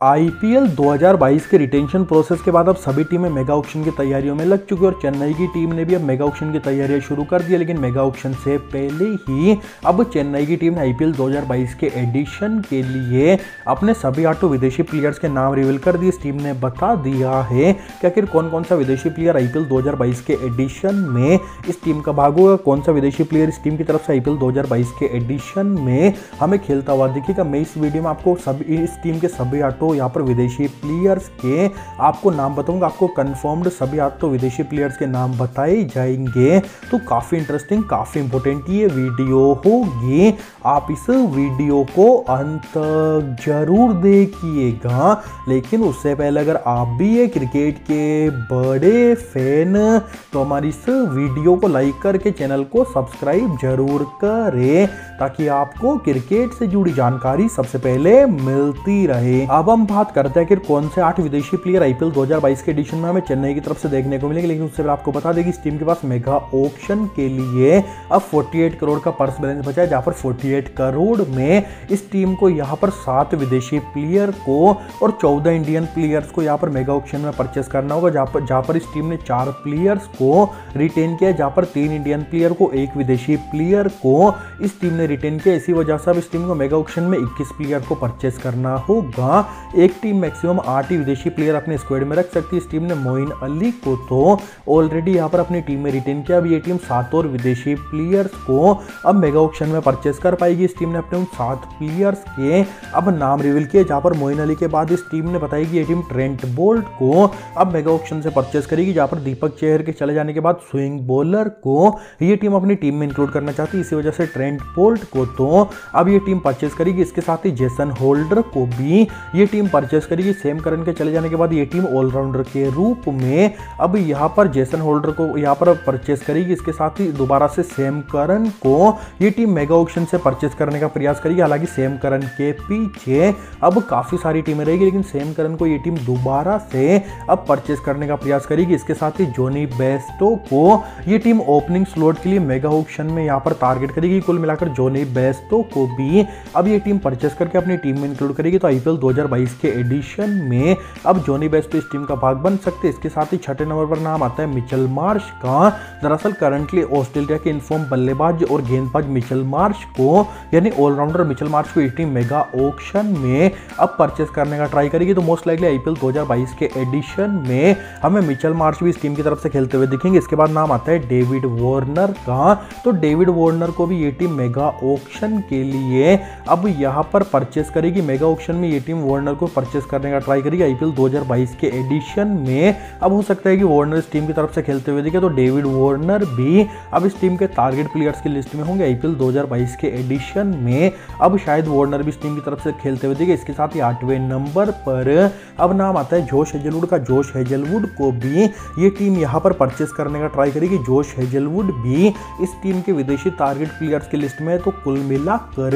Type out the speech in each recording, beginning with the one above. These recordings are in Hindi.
आईपीएल 2022 के रिटेंशन प्रोसेस के बाद अब सभी टीमें मेगा ऑक्शन की तैयारियों में लग चुकी है और चेन्नई की टीम ने भी अब मेगा ऑक्शन की तैयारियाँ शुरू कर दी है, लेकिन मेगा ऑक्शन से पहले ही अब चेन्नई की टीम ने आईपीएल 2022 के एडिशन के लिए अपने सभी आठों विदेशी प्लेयर्स के नाम रिवील कर दिए। इस टीम ने बता दिया है कि आखिर कौन कौन सा विदेशी प्लेयर हज़ार बाईस के एडिशन में इस टीम का भाग होगा? कौन सा विदेशी प्लेयर इस टीम की तरफ़ से हज़ार बाईस के एडिशन में हमें खेलता हुआ दिखेगा? मैं इस वीडियो में आपको सभी, इस टीम के सभी आठों तो यहाँ पर विदेशी प्लेयर्स के आपको नाम बताऊँगा, आपको कंफर्म्ड सभी आप तो विदेशी प्लेयर्स के नाम बताए जाएँगे। तो काफ़ी इंटरेस्टिंग काफ़ी इंपॉर्टेंट ये वीडियो होगी। आप इस वीडियो को अंत ज़रूर देखिएगा। लेकिन उससे पहले अगर आप भी ये क्रिकेट के बड़े फ़ैन तो हमारी इस वीडियो को लाइक करके चैनल को सब्सक्राइब ज़रूर करें, ताकि आपको क्रिकेट से जुड़ी जानकारी सबसे पहले मिलती रहे। अब हम बात करते हैं कि कौन से आठ विदेशी प्लेयर आईपीएल 2022 के एडिशन में हमें चेन्नई की तरफ़ से देखने को मिलेंगे, लेकिन उससे पहले आपको बता दें कि इस टीम के पास मेगा ऑप्शन के लिए अब 48 करोड़ का पर्स बैलेंस बचा है, जहाँ पर 48 करोड़ में इस टीम को यहाँ पर सात विदेशी प्लेयर को और चौदह इंडियन प्लेयर्स को यहाँ पर मेगा ऑप्शन में परचेस करना होगा, जहाँ पर जहाँ पर इस टीम ने चार प्लेयर्स को रिटेन किया जहाँ पर तीन इंडियन प्लेयर को, एक विदेशी प्लेयर को इस टीम ने रिटेन किया इसी वजह से अब इस टीम को मेगा ऑप्शन में इक्कीस प्लेयर को परचेस करना होगा। एक टीम मैक्सिमम आठ ही विदेशी प्लेयर अपने स्क्वाड में रख सकती है। इस टीम ने मोइन अली को तो ऑलरेडी यहाँ पर अपनी टीम में रिटेन किया। अब ये टीम सात और विदेशी प्लेयर्स को अब मेगा ऑप्शन में परचेस कर पाएगी। इस टीम ने अपने उन सात प्लेयर्स के अब नाम रिवील किए, जहाँ पर मोइन अली के बाद इस टीम ने बताई कि ये टीम ट्रेंट बोल्ट को अब मेगा ऑप्शन से परचेस करेगी, जहाँ पर दीपक चेहर के चले जाने के बाद स्विंग बॉलर को ये टीम अपनी टीम में इंक्लूड करना चाहती है। इसी वजह से ट्रेंट बोल्ट को तो अब ये टीम परचेस करेगी। इसके साथ ही जेसन होल्डर को भी ये टीम परचेस करेगी सेम करन के चले जाने के बाद ये टीम ऑलराउंडर के रूप में अब यहाँ पर जेसन होल्डर को यहाँ पर परचेस करेगी। इसके साथ ही दोबारा से सेम करन को ये टीम मेगा ऑप्शन से परचेस करने का प्रयास करेगी। हालाँकि सेम करन के पीछे अब काफ़ी सारी टीमें रहेगी, लेकिन सेम करन को ये टीम दोबारा से अब परचेस करने का प्रयास करेगी। इसके साथ ही जोनी बेस्टो को ये टीम ओपनिंग स्लॉट के लिए मेगा ऑप्शन में यहाँ पर टारगेट करेगी। कुल मिलाकर जोनी बेस्टो को भी अब ये टीम परचेस करके अपनी टीम में इंक्लूड करेगी। तो आईपीएल 2022 के एडिशन में अब जोनी बेस्ट इस टीम का भाग बन सकते हैं। इसके साथ ही छठे नंबर पर नाम आता है मिचल मार्श का। दरअसल करंटली ऑस्ट्रेलिया के इन्फॉर्म बल्लेबाज और गेंदबाज मिचल मार्श को, यानी ऑलराउंडर मिचल मार्श को ये टीम मेगा ऑक्शन में अब परचेस करने का ट्राई करेगी। तो मोस्ट लाइकली आईपीएल 2022 के एडिशन में हमें मिचल मार्श भी इस टीम की तरफ़ से खेलते हुए दिखेंगे। इसके बाद नाम आता है डेविड वार्नर का। तो डेविड वार्नर को भी ये टीम मेगा ऑक्शन के लिए अब यहाँ पर परचेस करेगी। मेगा ऑक्शन में ये टीम वार्नर को परचेस करने का ट्राई करेगी आईपीएल 2022 के एडिशन में अब हो सकता है कि वार्नर इस टीम की तरफ़ से खेलते हुए दिखे तो डेविड वार्नर भी अब इस टीम के टारगेट प्लेयर्स की लिस्ट में होंगे। आईपीएल 2022 के एडिशन में अब शायद वार्नर भी इस टीम की तरफ़ से खेलते हुए दिखे। इसके साथ ही आठवें नंबर पर अब नाम आता है जोश हेजलवुड का। जोश हेजलवुड को भी ये टीम यहाँ पर परचेस करने का ट्राई करेगी। जोश हेजलवुड भी इस टीम के विदेशी टारगेट प्लेयर्स की लिस्ट में है। तो कुल मिलाकर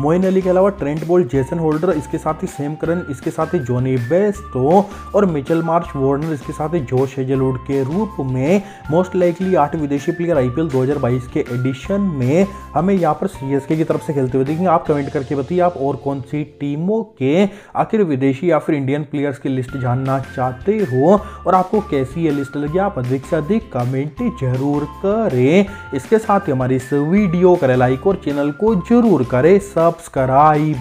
मोइन अली के अलावा ट्रेंट बोल्ट जेसन होल्डर इसके साथ ही सेम करन इसके साथ ही जोनी बेस्टो और मिचल मार्च वार्नर इसके साथ ही जोश हेजलवुड के रूप में मोस्ट लाइकली आठ विदेशी प्लेयर आईपीएल 2022 के एडिशन में हमें यहाँ पर सीएसके की तरफ़ से खेलते हुए देखेंगे। आप कमेंट करके बताइए, आप और कौन सी टीमों के आखिर विदेशी या फिर इंडियन प्लेयर्स की लिस्ट जानना चाहते हो और आपको कैसी ये लिस्ट लगी, आप अधिक से अधिक कमेंट ज़रूर करें। इसके साथ ही हमारी इस वीडियो करें लाइक और चैनल को ज़रूर करें। सब्सक्राइब